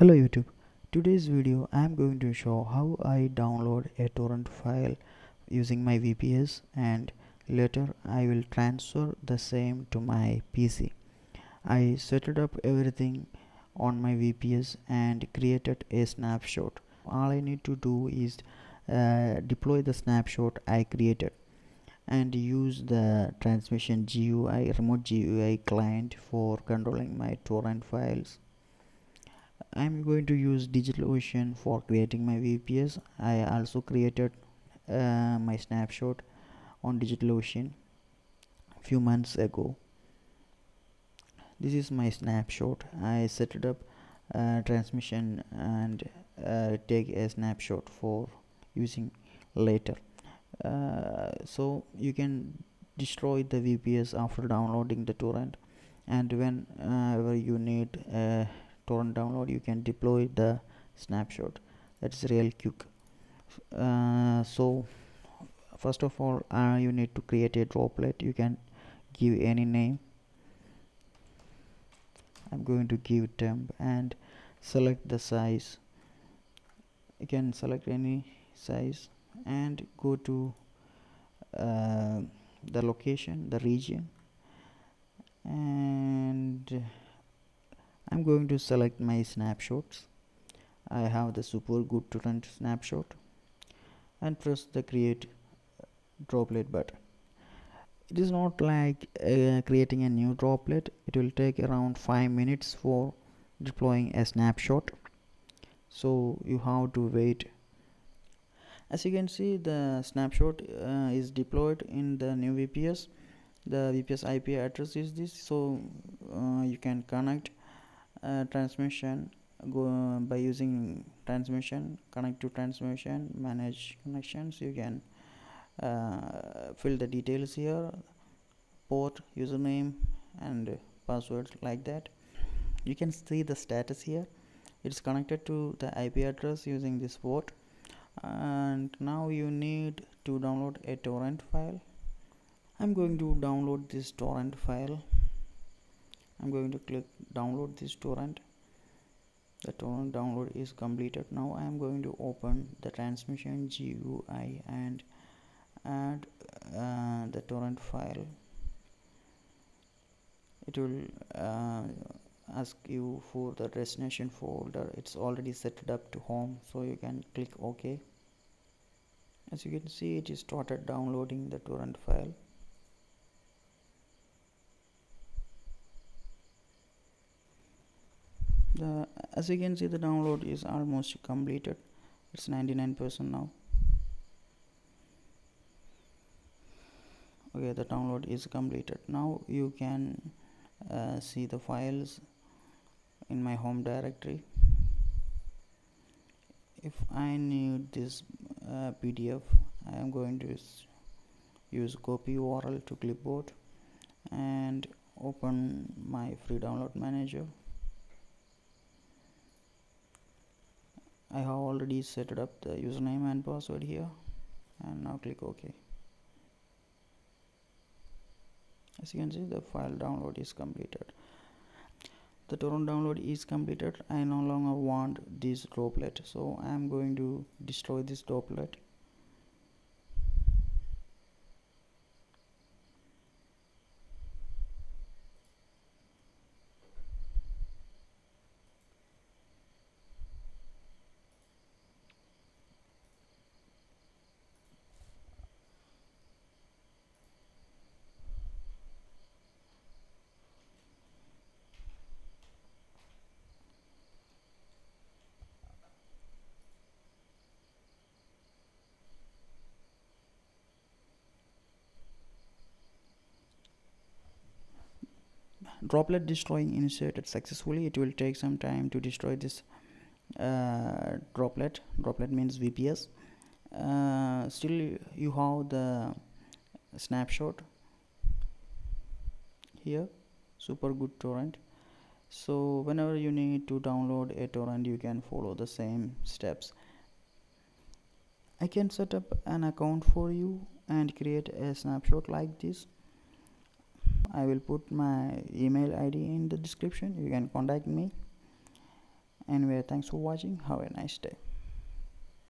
Hello YouTube. Today's video I am going to show how I download a torrent file using my VPS and later I will transfer the same to my PC. I set up everything on my VPS and created a snapshot. All I need to do is uh, deploy the snapshot I created and use the transmission GUI remote GUI client for controlling my torrent files I'm going to use DigitalOcean for creating my VPS I also created uh, my snapshot on DigitalOcean a few months ago. This is my snapshot. I set it up uh, transmission and uh, take a snapshot for using later. Uh, so you can destroy the VPS after downloading the torrent. And whenever you need a torrent download you can deploy the snapshot. That's real quick. Uh, so first of all uh, you need to create a droplet. You can give any name. I'm going to give temp and select the size. You can select any size and go to uh, the location the region. And I'm going to select my snapshots. I have the super good torrent snapshot. And press the create droplet button. It is not like uh, creating a new droplet. It will take around 5 minutes for deploying a snapshot. So you have to wait. As you can see the snapshot uh, is deployed in the new VPS the VPS IP address is this. So uh, you can connect uh, transmission go uh, by using transmission connect to transmission manage connections you can uh, fill the details here port username and password like that. You can see the status here. It's connected to the IP address using this port. And now you need to download a torrent file. I'm going to download this torrent file I'm going to click download this torrent. The torrent download is completed. Now I am going to open the transmission GUI and add uh, the torrent file. It will uh, ask you for the destination folder. It's already set up to home so you can click ok as you can see it is started downloading the torrent file the as you can see the download is almost completed. It's 99% now. Okay the download is completed. Now you can uh, see the files in my home directory. If I need this uh, PDF I am going to use copy URL to clipboard and open my free download manager I have already set up the username and password here. And now click OK. As you can see the file download is completed. The torrent download is completed. I no longer want this droplet. So I am going to destroy this droplet droplet destroying initiated successfully it will take some time to destroy this uh, droplet. Droplet means VPS uh, still you have the snapshot here. Super good torrent. So whenever you need to download a torrent you can follow the same steps. I can set up an account for you and create a snapshot like this I will put my email ID in the description. You can contact me. Anyway thanks for watching. Have a nice day